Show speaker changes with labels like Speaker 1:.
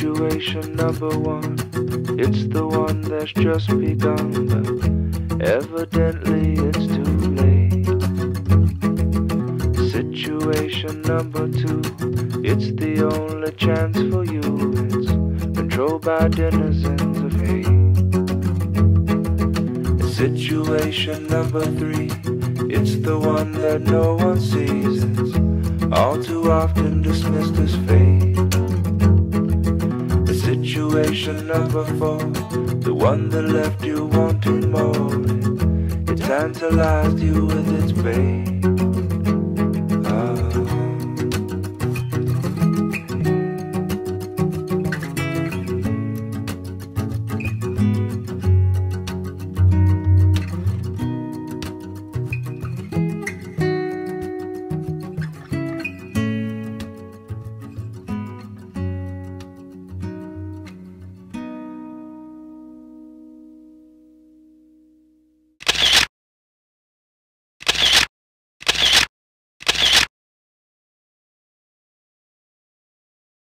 Speaker 1: Situation number one, it's the one that's just begun, but evidently it's too late. Situation number two, it's the only chance for you. It's controlled by denizens of hate. Situation number three, it's the one that no one sees. It's all too often dismissed as fate. Situation number four, the one that left you wanting more. It tantalized you with its bait.